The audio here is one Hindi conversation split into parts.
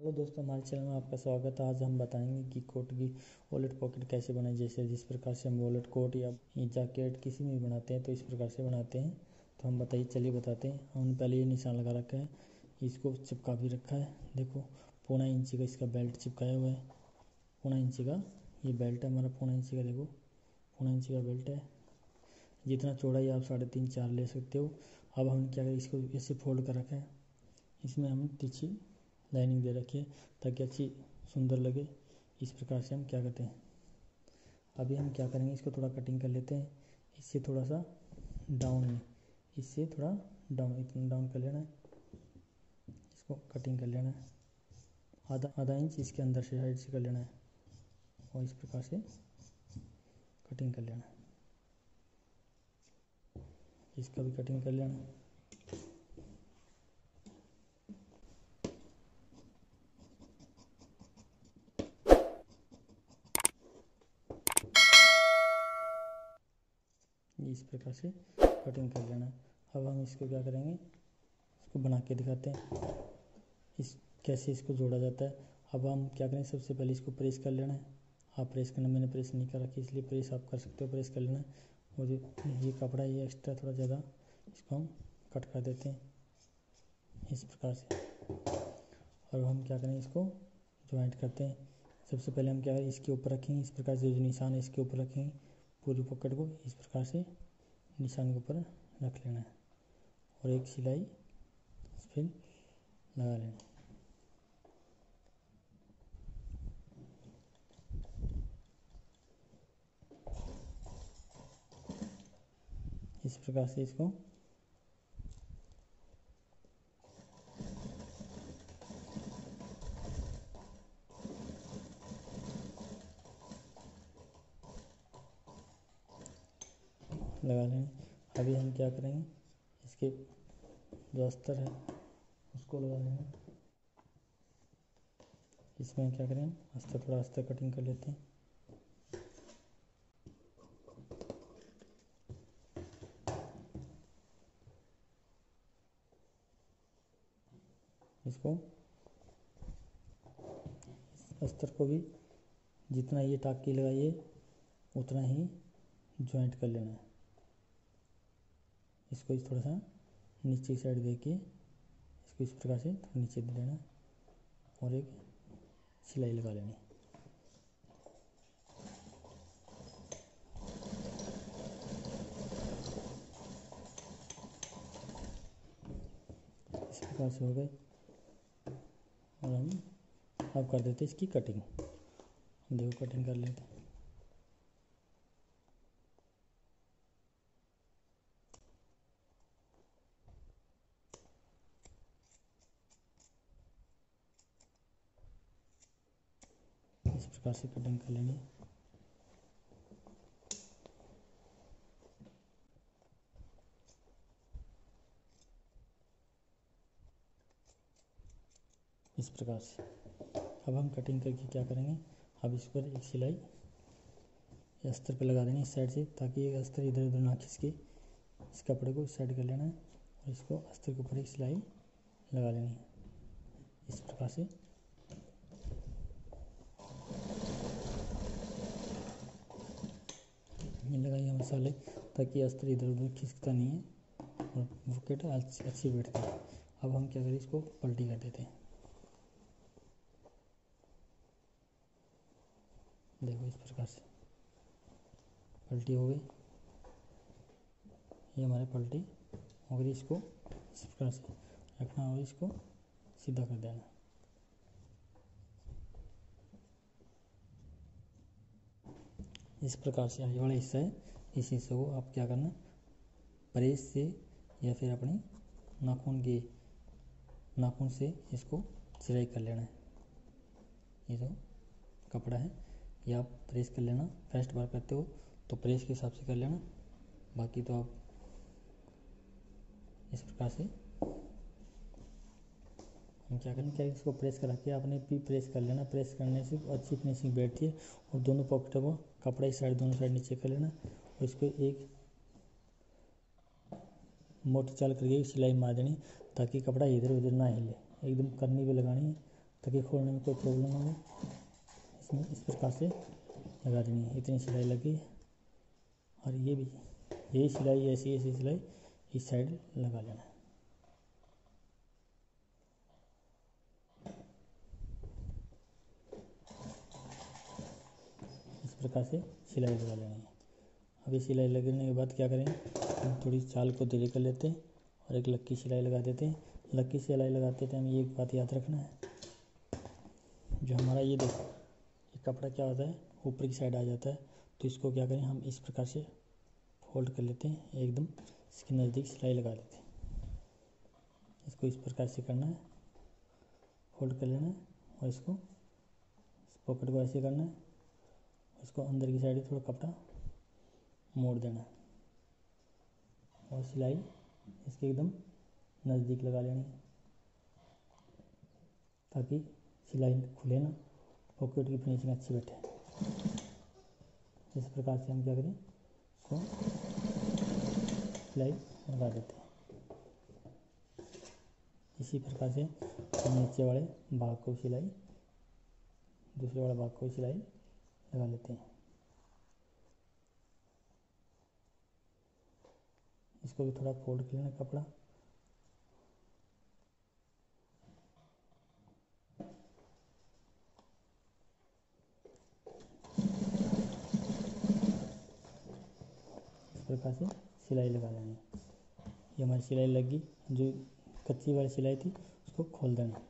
हेलो दोस्तों, हमारे चैनल में आपका स्वागत है। आज हम बताएँगे कि कोट की वॉलेट पॉकेट कैसे बनाए, जैसे जिस प्रकार से हम वॉलेट कोट या जैकेट किसी में भी बनाते हैं तो इस प्रकार से बनाते हैं। तो हम बताइए, चलिए बताते हैं। हमने पहले ये निशान लगा रखा है। इसको चिपका भी रखा है। देखो, पौना इंची का इसका बेल्ट चिपकाया हुआ है। पौना इंची का, ये बेल्ट है हमारा पौना इंची का, देखो। पौना इंची का बेल्ट है। जितना चौड़ाई आप साढ़े तीन, चार ले सकते हो। अब हम क्या करें इसको ऐसे फोल्ड कर रखा है। इसमें हम तिरछी लाइनिंग दे रखी है, ताकि अच्छी सुंदर लगे। इस प्रकार से हम क्या करते हैं? अभी हम क्या करेंगे? इसको थोड़ा कटिंग कर लेते हैं। इससे थोड़ा सा डाउन में, इससे थोड़ा डाउन इतना डाउन कर लेना है। इसको कटिंग कर लेना है। आधा आधा इंच इसके अंदर से साइड से कर लेना है। और इस प्रकार से कटिंग कर लेना है। इसका भी कटिंग कर लेना है। इस प्रकार से कटिंग कर लेना अब हम इसको क्या करेंगे? इसको बना के दिखाते हैं। इस, कैसे इसको जोड़ा जाता है। अब हम क्या करें? सबसे पहले इसको प्रेस कर लेना है। आप प्रेस करना, मैंने प्रेस नहीं कर रखी इसलिए प्रेस आप कर सकते हो प्रेस कर लेना और ये कपड़ा ये एक्स्ट्रा थोड़ा ज़्यादा इसको हम कट कर देते हैं। इस प्रकार से। और हम क्या करें? इसको ज्वाइंट करते हैं। सबसे पहले हम क्या इसके ऊपर रखेंगे। इस प्रकार से जो निशान है, इसके ऊपर रखेंगे। पूरी पॉकेट को इस प्रकार से निशान के ऊपर रख लेना है और एक सिलाई फिर लगा लेना इस प्रकार से इसको लगा लेंगे। अभी हम क्या करेंगे? इसके जो अस्तर है, उसको लगा लेंगे। इसमें क्या करें? अस्तर, थोड़ा अस्तर कटिंग कर लेते हैं। इसको, इस अस्तर को भी जितना ये टाकी लगाइए, उतना ही ज्वाइंट कर लेना है। इसको इस थोड़ा सा नीचे की साइड दे के इसको इस प्रकार से थोड़ा नीचे दे लेना और एक सिलाई लगा लेनी। इस प्रकार से हो गए। और हम अब कर देते इसकी कटिंग देखो कटिंग कर लेते हैं इस प्रकार से कटिंग कर लेंगे। इस प्रकार से। अब हम कटिंग करके क्या करेंगे? अब इस पर एक सिलाई अस्तर पर लगा देंगे इस साइड से, ताकि ये अस्तर इधर उधर ना खिसके। इस कपड़े को इस साइड कर लेना है और इसको अस्तर के ऊपर एक सिलाई लगा लेनी है। इस प्रकार से में लगाइए मसाले ताकि अस्तर इधर उधर खिसकता नहीं है और बुकेट अच्छी अच्छी बैठती है। अब हम क्या करें, इसको पलटी कर देते हैं। देखो इस प्रकार से। पलटी हो गई। ये हमारे पलटी हो गई इसको इस प्रकार से। रखना और इसको सीधा कर देना। इस प्रकार से आगे वाला हिस्सा है इस हिस्से को आप क्या करना, प्रेस से या फिर अपनी नाखून के, नाखून से इसको सिलाई कर लेना है। ये जो कपड़ा है, ये आप प्रेस कर लेना, फ़र्स्ट बार करते हो तो प्रेस के हिसाब से कर लेना। बाकी तो आप इस प्रकार से क्या करना क्या इसको प्रेस करा के आपने भी प्रेस कर लेना। प्रेस करने से अच्छी फिनिशिंग बैठती है और दोनों पॉकेटों को कपड़ा इस साइड दोनों साइड नीचे कर लेना और इसको एक मोटी चाल करके सिलाई मार देनी ताकि कपड़ा इधर उधर ना हिले। एकदम करनी भी लगानी है ताकि खोलने में कोई प्रॉब्लम ना हो। इसमें इस प्रकार से लगा देनी है। इतनी सिलाई लगी और ये भी यही सिलाई, ऐसी ऐसी सिलाई इस साइड लगा लेना। है इस प्रकार से सिलाई लगा लेनी है अभी सिलाई लगने के बाद क्या करेंगे हम थोड़ी चाल को धीरे कर लेते हैं और एक लक्की सिलाई लगा देते हैं। लक्की सिलाई लगाते टाइम ये एक बात याद रखना है। जो हमारा ये देखो, ये कपड़ा क्या होता है? ऊपर की साइड आ जाता है। तो इसको क्या करें? हम इस प्रकार से फोल्ड कर लेते हैं। एकदम इसके नज़दीक सिलाई लगा लेते हैं। इसको इस प्रकार से करना है। फोल्ड कर लेना है और इसको इस पॉकेट को ऐसे करना है। इसको अंदर की साइड थोड़ा कपड़ा मोड़ देना है। और सिलाई इसके एकदम नज़दीक लगा लेनी ताकि सिलाई खुले ना, पॉकेट की फिनिशिंग अच्छी बैठे। इस प्रकार से हम क्या करें, इसको सिलाई लगा देते हैं। इसी प्रकार से हम नीचे वाले भाग को सिलाई, दूसरे वाले भाग को सिलाई लगा लेते हैं। इसको भी थोड़ा फोल्ड कर लेना कपड़ा। इस प्रकार से सिलाई लगा लेनी। ये हमारी सिलाई लग गई। जो कच्ची वाली सिलाई थी, उसको खोल देना।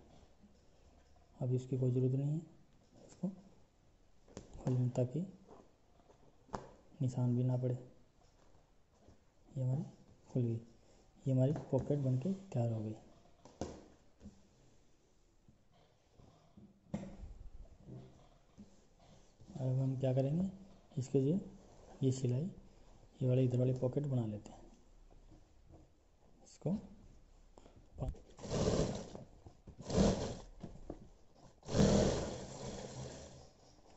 अभी उसकी कोई ज़रूरत नहीं है। खोल लेना ताकि निशान भी ना पड़े। ये हमारी खुल गई। ये हमारी पॉकेट बन के तैयार हो गई। अब हम क्या करेंगे? इसके लिए ये सिलाई, ये वाली, इधर वाली पॉकेट बना लेते हैं। इसको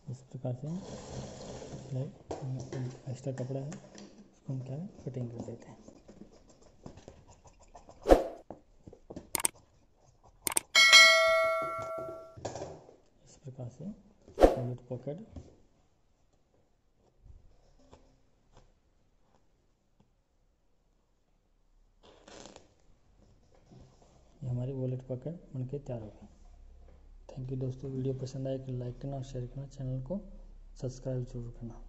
इस प्रकार से सिलाई एक्स्ट्रा कपड़ा है इसको हम क्या कटिंग कर देते हैं। इस प्रकार से वॉलेट पॉकेट ये हमारी वॉलेट पॉकेट बनके तैयार हो गई थैंक यू दोस्तों, वीडियो पसंद आए कि लाइक करना और शेयर करना चैनल को सब्सक्राइब ज़रूर करना।